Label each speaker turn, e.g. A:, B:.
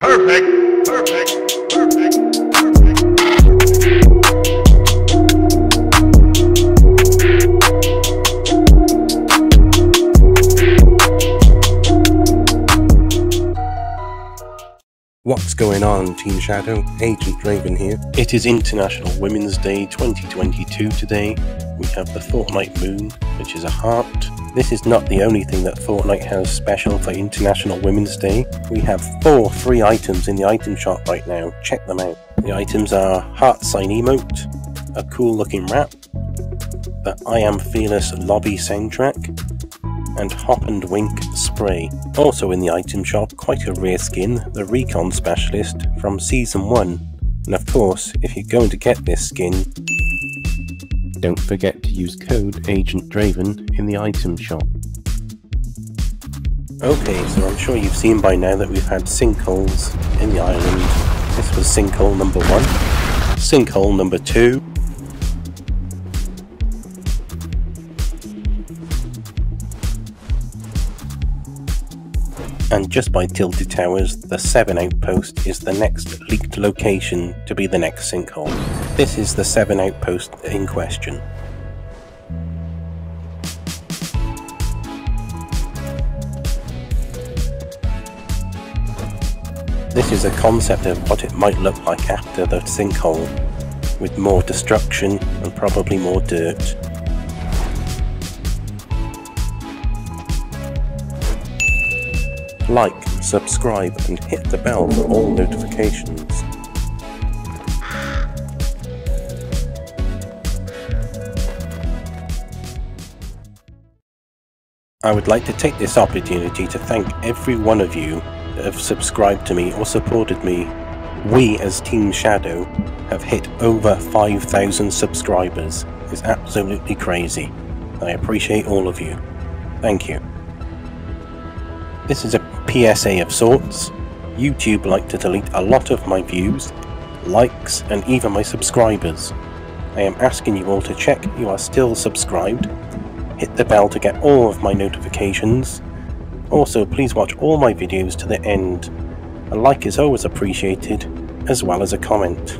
A: Perfect. Perfect. Perfect.
B: What's going on, Team Shadow? Agent Draven here. It is International Women's Day 2022 today. Have the Fortnite Moon, which is a heart. This is not the only thing that Fortnite has special for International Women's Day. We have four free items in the item shop right now. Check them out. The items are Heart Sign Emote, a cool looking wrap, the I Am Fearless lobby soundtrack, and Hop and Wink spray. Also in the item shop, quite a rare skin, the Recon Specialist from Season 1. And of course, if you're going to get this skin, don't forget to use code Agent Draven in the item shop. Okay, so I'm sure you've seen by now that we've had sinkholes in the island. This was sinkhole number one. Sinkhole number two. And just by Tilted Towers, the 7 outpost is the next leaked location to be the next sinkhole. This is the 7 outpost in question. This is a concept of what it might look like after the sinkhole, with more destruction and probably more dirt. Like, subscribe, and hit the bell for all notifications. I would like to take this opportunity to thank every one of you that have subscribed to me or supported me. We as Team Shadow have hit over 5,000 subscribers. It's absolutely crazy. I appreciate all of you. Thank you. This is a PSA of sorts. YouTube like to delete a lot of my views, likes, and even my subscribers. I am asking you all to check you are still subscribed, hit the bell to get all of my notifications. Also, please watch all my videos to the end. A like is always appreciated, as well as a comment.